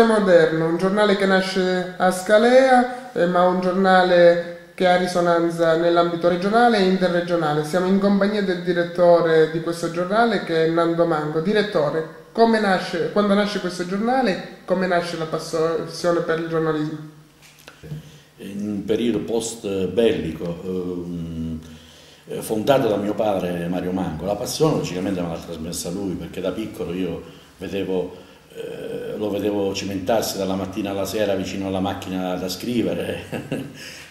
Moderno, un giornale che nasce a Scalea, eh, ma un giornale che ha risonanza nell'ambito regionale e interregionale. Siamo in compagnia del direttore di questo giornale che è Nando Mango. Direttore, nasce, quando nasce questo giornale, come nasce la passione per il giornalismo? In un periodo post bellico, ehm, fondato da mio padre Mario Mango, la passione logicamente me l'ha trasmessa lui perché da piccolo io vedevo eh, lo vedevo cimentarsi dalla mattina alla sera vicino alla macchina da scrivere,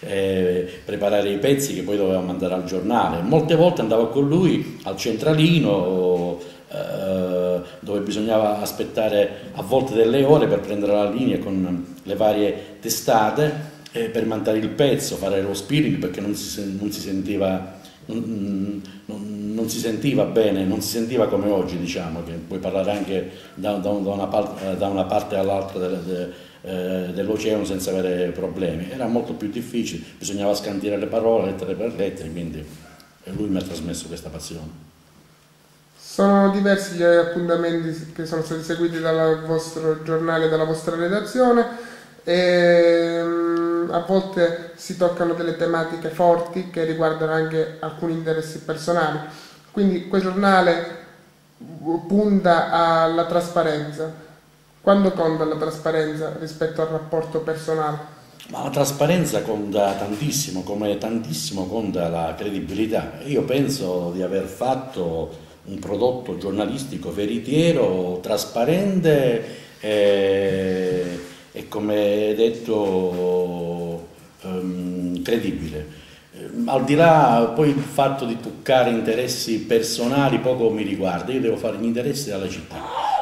preparare i pezzi che poi doveva mandare al giornale. Molte volte andavo con lui al centralino eh, dove bisognava aspettare a volte delle ore per prendere la linea con le varie testate eh, per mandare il pezzo, fare lo speaking perché non si, non si sentiva non, non, non, si sentiva bene, non si sentiva come oggi, diciamo, che puoi parlare anche da, da, una, parte, da una, parte all'altra de, de, eh, dell'oceano senza avere problemi. Era molto più difficile, bisognava scandire le parole, lettere per lettere, quindi lui mi ha trasmesso questa passione. Sono diversi gli appuntamenti che sono stati seguiti dal vostro giornale, dalla vostra redazione. E a volte si toccano delle tematiche forti che riguardano anche alcuni interessi personali. Quindi quel giornale punta alla trasparenza. Quando conta la trasparenza rispetto al rapporto personale? Ma la trasparenza conta tantissimo, come tantissimo conta la credibilità. Io penso di aver fatto un prodotto giornalistico veritiero, trasparente e, e come detto um, credibile. Al di là poi il fatto di toccare interessi personali poco mi riguarda, io devo fare gli interessi della città.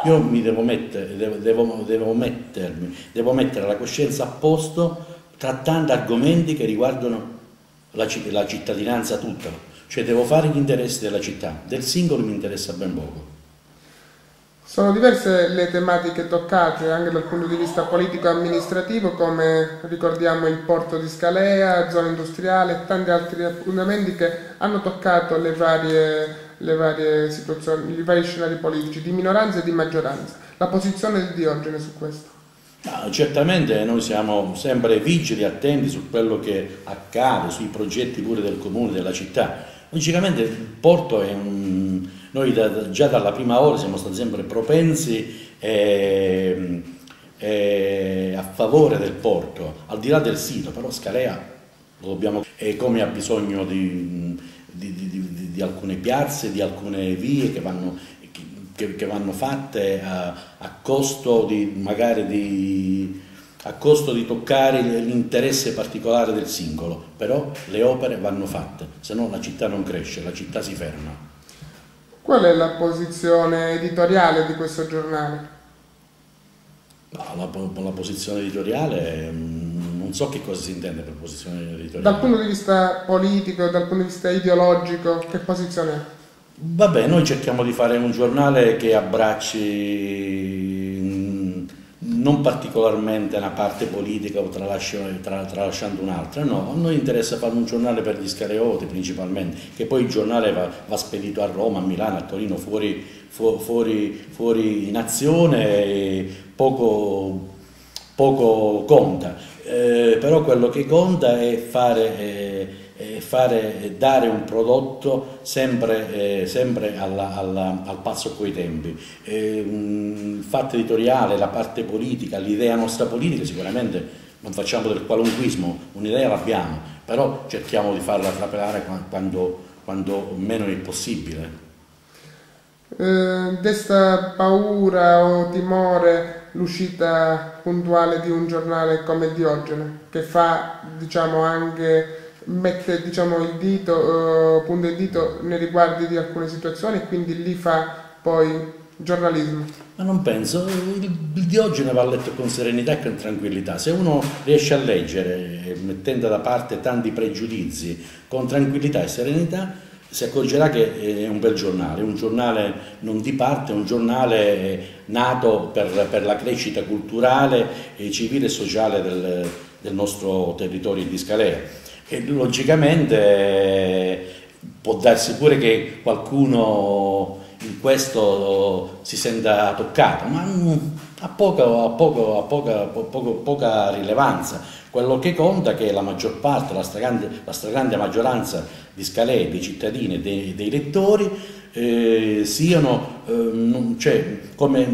Io mi devo mettere, devo, devo, devo, mettermi, devo mettere la coscienza a posto trattando argomenti che riguardano la, la cittadinanza tutta, cioè devo fare gli interessi della città, del singolo mi interessa ben poco. Sono diverse le tematiche toccate anche dal punto di vista politico-amministrativo come ricordiamo il porto di Scalea, zona industriale e tanti altri appuntamenti che hanno toccato le varie, le varie situazioni, i vari scenari politici di minoranza e di maggioranza. La posizione di Diogene su questo? No, certamente noi siamo sempre vigili, attenti su quello che accade, sui progetti pure del comune, della città. Logicamente il porto è un noi da, già dalla prima ora siamo stati sempre propensi eh, eh, a favore del porto, al di là del sito, però Scalea lo dobbiamo, è come ha bisogno di, di, di, di, alcune piazze, di alcune vie che vanno, che, che vanno fatte a, a, costo di magari di a costo di toccare l'interesse particolare del singolo, però le opere vanno fatte, se no la città non cresce, la città si ferma. Qual è la posizione editoriale di questo giornale? No, la, la, posizione editoriale, mm, non so che cosa si intende per posizione editoriale. Dal punto di vista politico, dal punto di vista ideologico, che posizione è? Vabbè, noi cerchiamo di fare un giornale che abbracci non particolarmente una parte politica o tralasciando un'altra, no, a noi interessa fare un giornale per gli scaleoti principalmente, che poi il giornale va, va spedito a Roma, a Milano, a Torino, fuori, fuori, fuori in azione poco, poco conta, eh, però quello che conta è fare... Eh, fare, dare un prodotto sempre, eh, sempre alla, alla, al passo coi tempi. Eh, il fatto editoriale, la parte politica, l'idea nostra politica sicuramente non facciamo del qualunquismo, un'idea l'abbiamo, però cerchiamo di farla trapelare quando, quando meno è possibile. Eh, desta paura o timore l'uscita puntuale di un giornale come Diogene, che fa diciamo anche mette diciamo, il dito, uh, punta il dito nei riguardi di alcune situazioni e quindi lì fa poi giornalismo. Ma non penso, il, il Diogene va letto con serenità e con tranquillità. Se uno riesce a leggere, mettendo da parte tanti pregiudizi, con tranquillità e serenità, si accorgerà che è un bel giornale, un giornale non di parte, un giornale nato per, per la crescita culturale, civile e sociale del, del nostro territorio di Scalea e logicamente può darsi pure che qualcuno in questo si senta toccato, ma ha, poca, ha, poco, ha poca, poco, poca, rilevanza. Quello che conta è che la maggior parte, la stragrande, la stragrande maggioranza di Scalè, dei cittadini e dei, dei lettori eh, siano, eh, non, cioè, come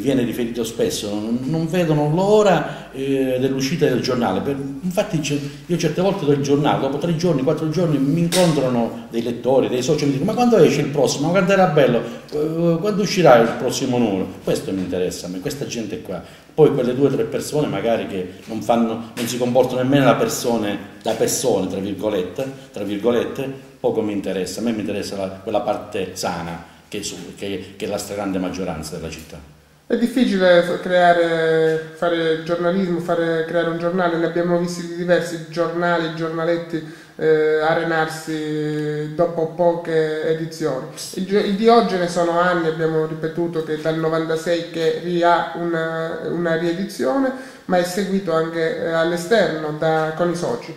viene riferito spesso, non, vedono l'ora eh, dell'uscita del giornale. Per, infatti io certe volte do il giornale, dopo tre giorni, quattro giorni mi incontrano dei lettori, dei soci, mi dicono ma quando esce il prossimo? Ma quando era bello? Eh, quando uscirà il prossimo numero? Questo mi interessa a me, questa gente qua. Poi quelle due o tre persone magari che non, fanno, non si comportano nemmeno da persone, da persone tra, virgolette, tra virgolette, poco mi interessa. A me mi interessa la, quella parte sana che è la stragrande maggioranza della città. È difficile creare, fare giornalismo, fare, creare un giornale, ne abbiamo visti diversi giornali, giornaletti eh, arenarsi dopo poche edizioni. Il, il, Diogene sono anni, abbiamo ripetuto che dal 96 che ha una, una riedizione, ma è seguito anche eh, all'esterno con i soci.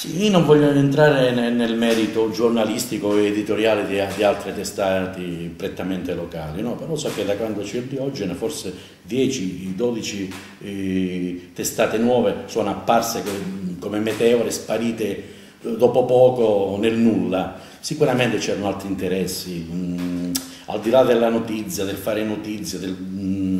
Sì, io non voglio entrare nel, merito giornalistico e editoriale di, di altre testate prettamente locali, no? però so che da quando c'è Diogene forse 10-12 eh, testate nuove sono apparse come meteore, sparite eh, dopo poco nel nulla. Sicuramente c'erano altri interessi, mh, mm, al di là della notizia, del fare notizie, del, mh,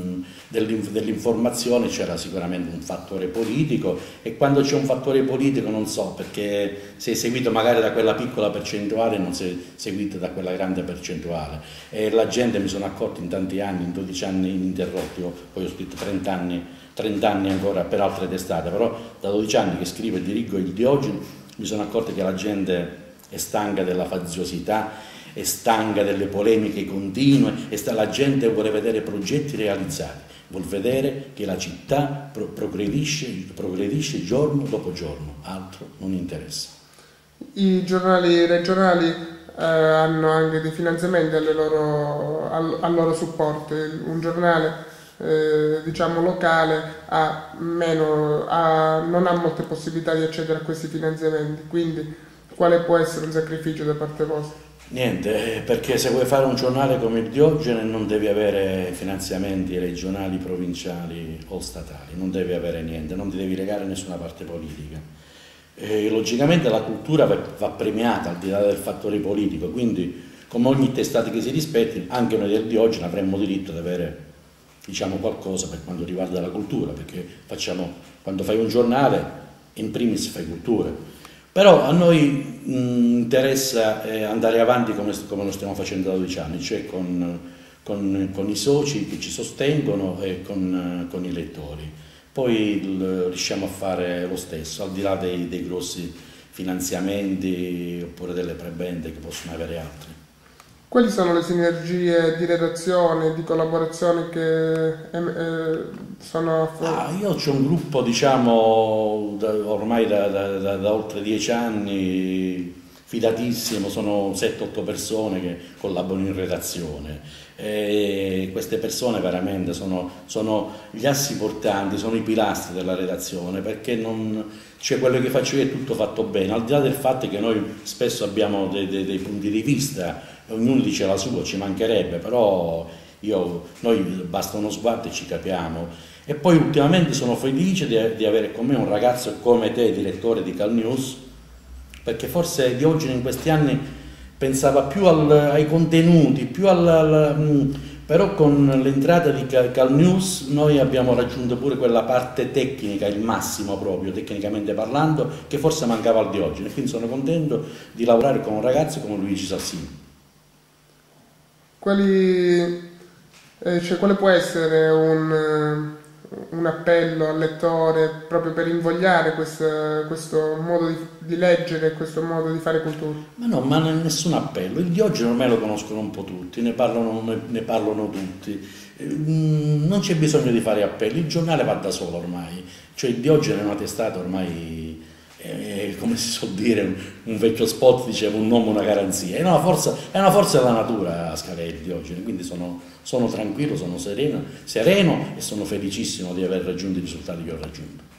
dell'informazione c'era sicuramente un fattore politico e quando c'è un fattore politico non so perché sei seguito magari da quella piccola percentuale e non sei seguito da quella grande percentuale. E la gente mi sono accorto in tanti anni, in 12 anni ininterrotti, poi ho scritto 30 anni, 30 anni ancora per altre testate, però da 12 anni che scrivo e dirigo il di oggi mi sono accorto che la gente è stanca della faziosità, è stanca delle polemiche continue e la gente vuole vedere progetti realizzati vuol vedere che la città progredisce, progredisce giorno dopo giorno, altro non interessa. I giornali regionali eh, hanno anche dei finanziamenti loro, al, al, loro supporto, un giornale eh, diciamo locale ha meno, ha, non ha molte possibilità di accedere a questi finanziamenti, quindi quale può essere un sacrificio da parte vostra? Niente, eh, perché se vuoi fare un giornale come il Diogene non devi avere finanziamenti regionali, provinciali o statali, non devi avere niente, non ti devi legare a nessuna parte politica. E, logicamente la cultura va premiata al di là del fattore politico, quindi come ogni testata che si rispetti, anche noi del Diogene avremmo diritto ad avere diciamo, qualcosa per quanto riguarda la cultura, perché facciamo, quando fai un giornale in primis fai cultura però a noi mh, interessa eh, andare avanti come, come, lo stiamo facendo da 12 anni, cioè con, con, con i soci che ci sostengono e con, con i lettori. Poi riusciamo a fare lo stesso, al di là dei, dei grossi finanziamenti oppure delle prebende che possono avere altri. Quali sono le sinergie di redazione, di collaborazione che eh, sono a ah, Io ho un gruppo, diciamo, da, ormai da, da, da, oltre dieci anni, fidatissimo, sono 7-8 persone che collaborano in redazione. E queste persone veramente sono, sono, gli assi portanti, sono i pilastri della redazione, perché non, cioè quello che faccio io è tutto fatto bene, al di là del fatto che noi spesso abbiamo dei, dei, dei punti di vista ognuno dice la sua, ci mancherebbe, però io, noi basta uno sguardo e ci capiamo. E poi ultimamente sono felice di, di avere con me un ragazzo come te, direttore di Cal News, perché forse di oggi in questi anni pensava più al, ai contenuti, più al, al mm, però con l'entrata di Cal News noi abbiamo raggiunto pure quella parte tecnica, il massimo proprio, tecnicamente parlando, che forse mancava al Diogene, quindi sono contento di lavorare con un ragazzo come Luigi Sassini. Quali, eh, cioè, quale può essere un, eh, un, appello al lettore proprio per invogliare questo, questo modo di, di leggere questo modo di fare cultura? Ma no, ma nessun appello. Il di oggi ormai lo conoscono un po' tutti, ne parlano, ne, ne parlano tutti. Mm, non c'è bisogno di fare appelli, il giornale va da solo ormai. Cioè il di oggi è una testata ormai è, come si suol dire, un, vecchio spot diceva un uomo una garanzia, è una forza, è una forza della natura Scalelli di oggi, quindi sono, sono tranquillo, sono sereno, sereno e sono felicissimo di aver raggiunto i risultati che ho raggiunto.